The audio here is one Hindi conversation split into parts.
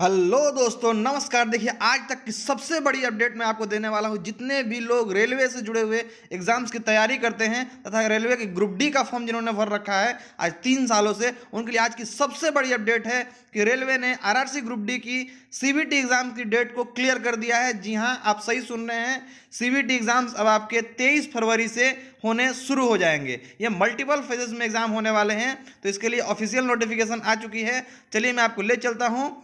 हेलो दोस्तों, नमस्कार। देखिए, आज तक की सबसे बड़ी अपडेट मैं आपको देने वाला हूँ। जितने भी लोग रेलवे से जुड़े हुए एग्ज़ाम्स की तैयारी करते हैं तथा रेलवे के ग्रुप डी का फॉर्म जिन्होंने भर रखा है आज तीन सालों से, उनके लिए आज की सबसे बड़ी अपडेट है कि रेलवे ने आरआरसी ग्रुप डी की सीबीटी एग्ज़ाम की डेट को क्लियर कर दिया है। जी हाँ आप सही सुन रहे हैं। सीबीटी एग्ज़ाम्स अब आपके तेईस फरवरी से होने शुरू हो जाएँगे। ये मल्टीपल फेजेस में एग्ज़ाम होने वाले हैं तो इसके लिए ऑफिशियल नोटिफिकेशन आ चुकी है। चलिए, मैं आपको ले चलता हूँ।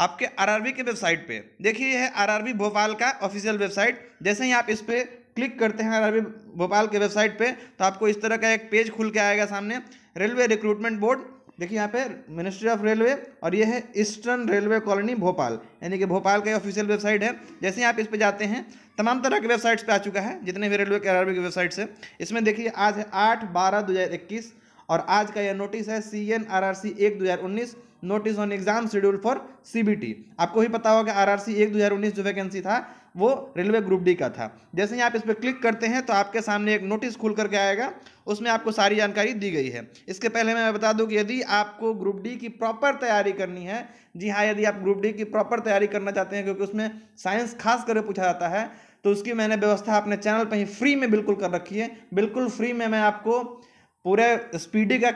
आपके आरआरबी के वेबसाइट पे। देखिए ये है आरआरबी भोपाल का ऑफिशियल वेबसाइट जैसे ही आप इस पर क्लिक करते हैं आरआरबी भोपाल के वेबसाइट पे तो आपको इस तरह का एक पेज खुल के आएगा सामने। रेलवे रिक्रूटमेंट बोर्ड देखिए, यहाँ पे मिनिस्ट्री ऑफ़ रेलवे और ये है ईस्टर्न रेलवे कॉलोनी भोपाल। यानी कि भोपाल का ऑफिशियल वेबसाइट है। जैसे ही आप इस पर जाते हैं, तमाम तरह के वेबसाइट्स पे आ चुका है, जितने भी रेलवे के आरआरबी के वेबसाइट्स है। इसमें देखिए, आज है आठ बारह दो हज़ार इक्कीस। और आज का यह नोटिस है C N R R C एक दो हज़ार उन्नीस notice on exam schedule for CBT आपको ही पता होगा आरआरसी एक दो हज़ार उन्नीस जो वैकेंसी था, वो रेलवे ग्रुप डी का था। जैसे ही आप इस पर क्लिक करते हैं तो आपके सामने एक नोटिस खुल करके आएगा, उसमें आपको सारी जानकारी दी गई है। इसके पहले मैं बता दूँ कि यदि आपको ग्रुप डी की प्रॉपर तैयारी करनी है, जी हाँ यदि आप ग्रुप डी की प्रॉपर तैयारी करना चाहते हैं, क्योंकि उसमें साइंस खास कर पूछा जाता है तो उसकी मैंने व्यवस्था अपने चैनल पर ही फ्री में बिल्कुल कर रखी है। बिल्कुल फ्री में मैं आपको पूरे स्पीडी का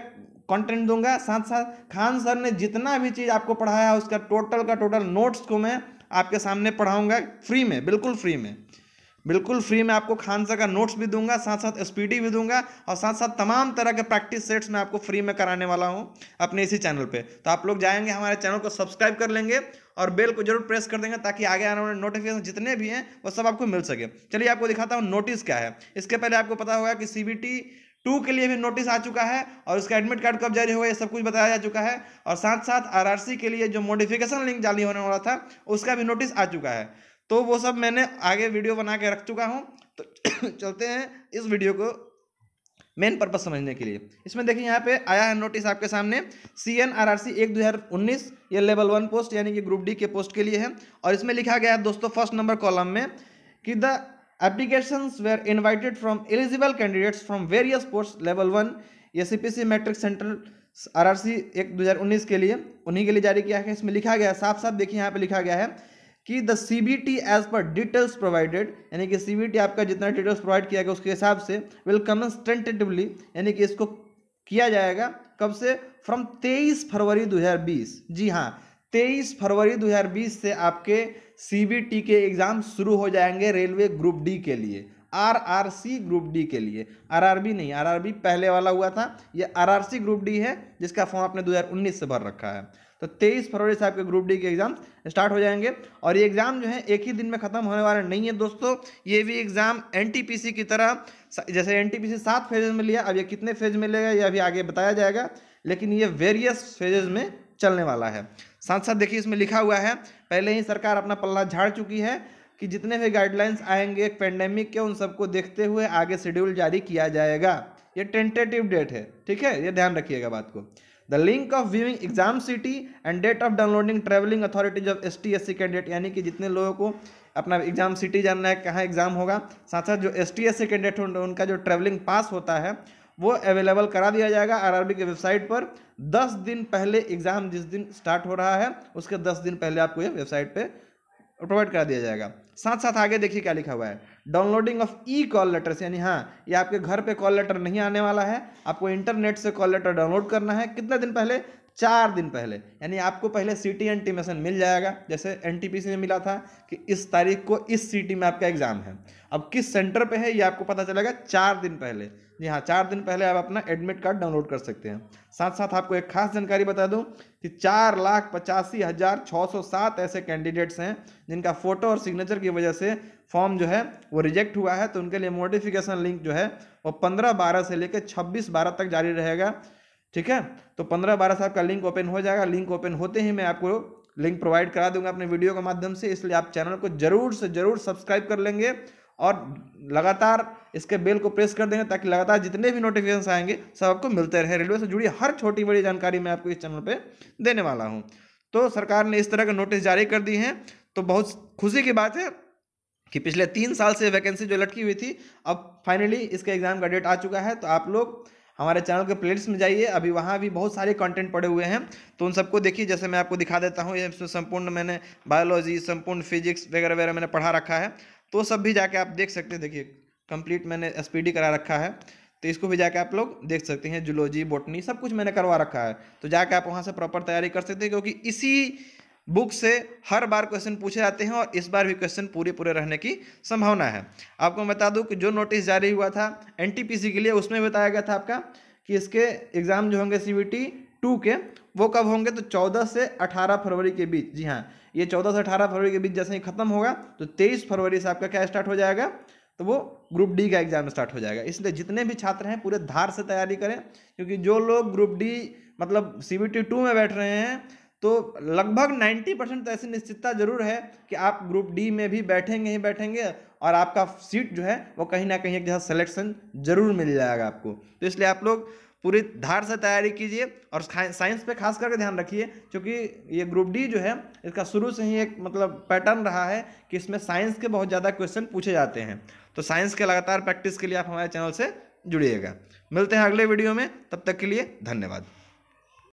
कंटेंट दूँगा। साथ साथ खान सर ने जितना भी चीज़ आपको पढ़ाया है उसका टोटल का टोटल नोट्स को मैं आपके सामने पढ़ाऊँगा फ्री में, बिल्कुल फ्री में। बिल्कुल फ्री में आपको खान सर का नोट्स भी दूँगा, साथ साथ स्पीडी भी दूँगा और साथ साथ तमाम तरह के प्रैक्टिस सेट्स मैं आपको फ्री में कराने वाला हूँ अपने इसी चैनल पे। तो आप लोग जाएँगे, हमारे चैनल को सब्सक्राइब कर लेंगे और बेल को ज़रूर प्रेस कर देंगे ताकि आगे आने वाले नोटिफिकेशन जितने भी हैं, वो सब आपको मिल सके। चलिए आपको दिखाता हूँ नोटिस क्या है। इसके पहले आपको पता होगा कि सीबीटी टू के लिए भी नोटिस आ चुका है और उसका एडमिट कार्ड कब जारी हुआ ये सब कुछ बताया जा चुका है। और साथ साथ आरआरसी के लिए जो मॉडिफिकेशन लिंक जारी होने वाला था, उसका भी नोटिस आ चुका है। तो वो सब मैंने आगे वीडियो बना के रख चुका हूँ। तो चलते हैं इस वीडियो को मेन पर्पज समझने के लिए। इसमें देखिए यहाँ पे आया है नोटिस आपके सामने। C N R R C एक दो हज़ार उन्नीस, ये लेवल वन पोस्ट यानी कि ग्रुप डी के पोस्ट के लिए है। और इसमें लिखा गया है दोस्तों फ़र्स्ट नंबर कॉलम में कि the Applications were invited from eligible candidates from various posts level one ये C P C matrix central R R C एक दो हज़ार उन्नीस के लिए। उन्हीं के लिए जारी किया है इसमें लिखा गया है साफ़ साफ़ देखिए यहाँ पे लिखा गया है कि the C B T age पर डिटेल्स प्रोवाइडेड यानी कि सी बी टी आपका जितना डिटेल्स प्रोवाइड किया गया उसके हिसाब से विल कमेंस टेंटेटिवली यानी कि इसको किया जाएगा कब से? फ्रॉम तेईस फरवरी 2020 जी हाँ तेईस फरवरी 2020 से आपके सीबीटी के एग्ज़ाम शुरू हो जाएँगे रेलवे ग्रुप डी के लिए R R C group D के लिए। आर आर बी नहीं आर आर बी पहले वाला हुआ था, ये R R C group D है, जिसका फॉर्म आपने 2019 से भर रखा है। तो 23 फरवरी से आपके ग्रुप डी के एग्ज़ाम स्टार्ट हो जाएँगे, और ये एग्ज़ाम जो है, एक ही दिन में खत्म होने वाले नहीं है दोस्तों। ये भी एग्ज़ाम एनटीपीसी की तरह, जैसे एन टी सात फेजेज में लिया, अब ये कितने फ़ेज़ में लेगा ये अभी आगे बताया जाएगा, लेकिन ये वेरियस फेजेज में चलने वाला है। साथ साथ देखिए इसमें लिखा हुआ है, पहले ही सरकार अपना पल्ला झाड़ चुकी है कि जितने भी गाइडलाइंस आएँगे, एक पेंडेमिक के, उन सबको देखते हुए आगे शेड्यूल जारी किया जाएगा। ये टेंटेटिव डेट है, ठीक है? ये ध्यान रखिएगा बात को। The link of viewing exam city and date of downloading travelling authorities of S T S C candidate यानी कि जितने लोगों को अपना एग्ज़ाम सिटी जानना है, कहाँ एग्ज़ाम होगा, साथ साथ जो S T S C candidate उनका जो ट्रेवलिंग पास होता है वो अवेलेबल करा दिया जाएगा आरआरबी के वेबसाइट पर। 10 दिन पहले एग्ज़ाम जिस दिन स्टार्ट हो रहा है, उसके 10 दिन पहले आपको ये वेबसाइट पे प्रोवाइड करा दिया जाएगा। साथ साथ आगे देखिए क्या लिखा हुआ है। Downloading of E call letters यानी हाँ ये आपके घर पे कॉल लेटर नहीं आने वाला है। आपको इंटरनेट से कॉल लेटर डाउनलोड करना है। कितने दिन पहले? चार दिन पहले। यानी आपको पहले सिटी टी इंटीमेशन मिल जाएगा। जैसे एन टी पी सी में मिला था कि इस तारीख को इस सिटी में आपका एग्ज़ाम है। अब किस सेंटर पे है, ये आपको पता चलेगा चार दिन पहले। जी हाँ चार दिन पहले आप अपना एडमिट कार्ड डाउनलोड कर सकते हैं। साथ साथ आपको एक खास जानकारी बता दूँ कि चार लाख पचासी हज़ार छः सौ सात ऐसे कैंडिडेट्स हैं, जिनका फ़ोटो और सिग्नेचर की वजह से फॉर्म जो है, वो रिजेक्ट हुआ है तो उनके लिए मोडिफिकेशन लिंक जो है, वो पंद्रह बारह से लेकर छब्बीस बारह तक जारी रहेगा। ठीक है? तो पंद्रह बारह से आपका लिंक ओपन हो जाएगा। लिंक ओपन होते ही मैं आपको लिंक प्रोवाइड करा दूँगा अपने वीडियो के माध्यम से, इसलिए आप चैनल को ज़रूर से ज़रूर सब्सक्राइब कर लेंगे। और लगातार इसके बेल को प्रेस कर देंगे ताकि लगातार जितने भी नोटिफिकेशन आएँगे सब आपको मिलते रहे। रेलवे से जुड़ी हर छोटी बड़ी जानकारी मैं आपको इस चैनल पर देने वाला हूँ। तो सरकार ने इस तरह के नोटिस जारी कर दी हैं। तो बहुत खुशी की बात है कि पिछले तीन साल से वैकेंसी जो लटकी हुई थी, अब फाइनली इसके एग्ज़ाम का डेट आ चुका है। तो आप लोग हमारे चैनल के प्लेलिस्ट में जाइए। अभी वहाँ भी बहुत सारे कंटेंट पड़े हुए हैं। तो उन सबको देखिए। जैसे मैं आपको दिखा देता हूँ, ये संपूर्ण मैंने बायोलॉजी संपूर्ण फिजिक्स वगैरह वगैरह मैंने पढ़ा रखा है। तो सब भी जाके आप देख सकते हैं। देखिए कंप्लीट मैंने एसपीडी करा रखा है। तो इसको भी जाके आप लोग देख सकते हैं। जूलॉजी बोटनी सब कुछ मैंने करवा रखा है। तो जाके आप वहाँ से प्रॉपर तैयारी कर सकते हैं, क्योंकि इसी बुक से हर बार क्वेश्चन पूछे जाते हैं और इस बार भी क्वेश्चन पूरे पूरे रहने की संभावना है। आपको बता दूँ कि जो नोटिस जारी हुआ था एनटीपीसी के लिए, उसमें बताया गया था आपका कि इसके एग्ज़ाम जो होंगे सीबीटी टू के, वो कब होंगे? तो चौदह से अठारह फरवरी के बीच। जी हाँ ये चौदह से अठारह फरवरी के बीच जैसे ही खत्म होगा तो तेईस फरवरी से आपका क्या स्टार्ट हो जाएगा? तो वो ग्रुप डी का एग्ज़ाम स्टार्ट हो जाएगा। इसलिए जितने भी छात्र हैं, पूरे धार से तैयारी करें, क्योंकि जो लोग ग्रुप डी मतलब सी बी टी टू में बैठ रहे हैं तो लगभग 90 परसेंट तो ऐसी निश्चितता ज़रूर है कि आप ग्रुप डी में भी बैठेंगे ही बैठेंगे और आपका सीट जो है, वो कहीं ना कहीं एक जगह सिलेक्शन ज़रूर मिल जाएगा आपको। तो इसलिए आप लोग पूरी धार से तैयारी कीजिए और साइंस पे खास करके ध्यान रखिए, क्योंकि ये ग्रुप डी जो है, इसका शुरू से ही एक मतलब पैटर्न रहा है कि इसमें साइंस के बहुत ज़्यादा क्वेश्चन पूछे जाते हैं। तो साइंस के लगातार प्रैक्टिस के लिए आप हमारे चैनल से जुड़िएगा। मिलते हैं अगले वीडियो में, तब तक के लिए धन्यवाद।